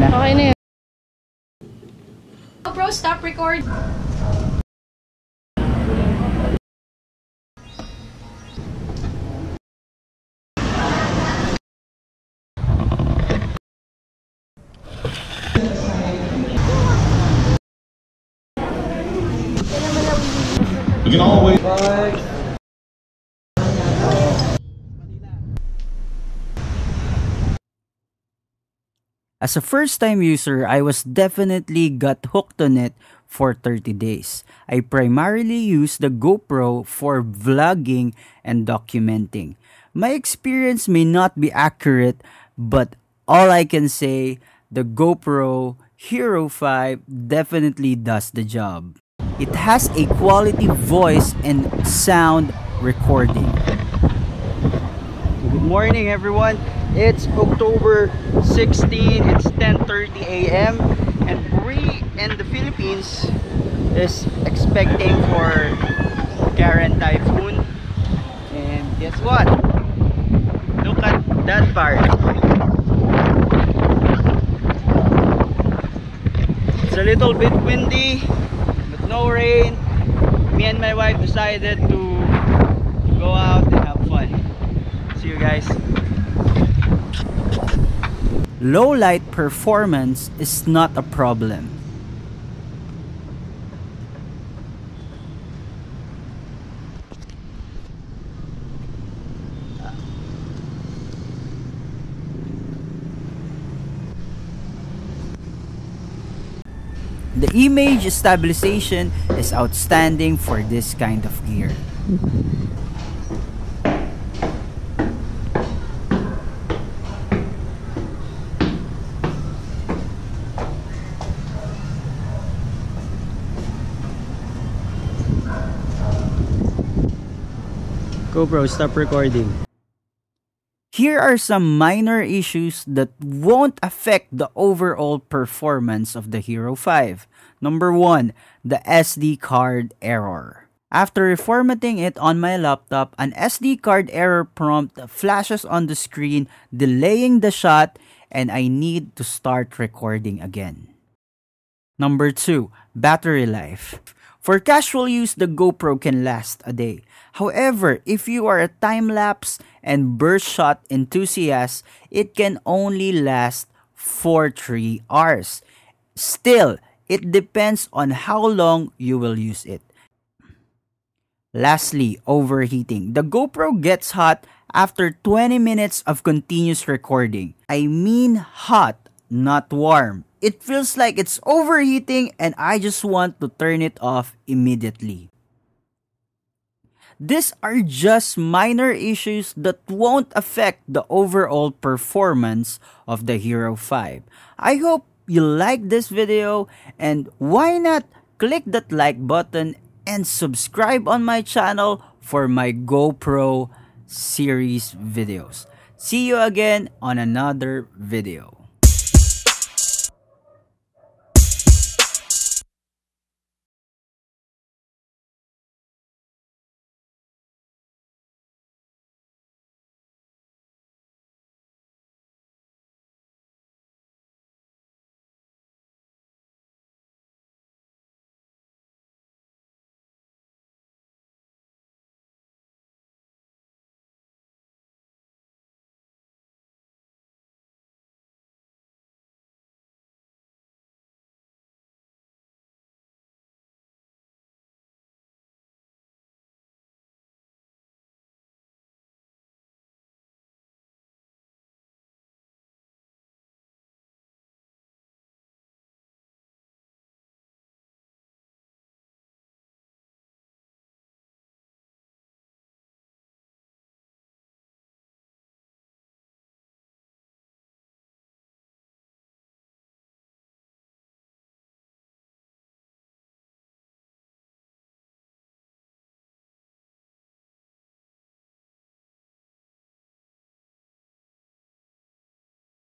na. Okay na yun. Oh, GoPro, stop record. You can always. As a first-time user, I was definitely got hooked on it for 30 days. I primarily use the GoPro for vlogging and documenting. My experience may not be accurate, but all I can say, the GoPro Hero 5 definitely does the job. It has a quality voice and sound recording. Good morning everyone. It's October 16. It's 10:30 a.m. and we in the Philippines is expecting for Karen typhoon. And guess what? Look at that part. It's a little bit windy, but no rain. Me and my wife decided to go out and have fun. See you guys. Low light performance is not a problem. The image stabilization is outstanding for this kind of gear. GoPro, stop recording. Here are some minor issues that won't affect the overall performance of the Hero 5. Number 1, the SD card error. After reformatting it on my laptop, an SD card error prompt flashes on the screen, delaying the shot, and I need to start recording again. Number 2, battery life. For casual use, the GoPro can last a day. However, if you are a time-lapse and burst shot enthusiast, it can only last for 3 hours. Still, it depends on how long you will use it. Lastly, overheating. The GoPro gets hot after 20 minutes of continuous recording. I mean hot, not warm. It feels like it's overheating and I just want to turn it off immediately. These are just minor issues that won't affect the overall performance of the Hero 5. I hope you like this video and why not click that like button and subscribe on my channel for my GoPro series videos. See you again on another video.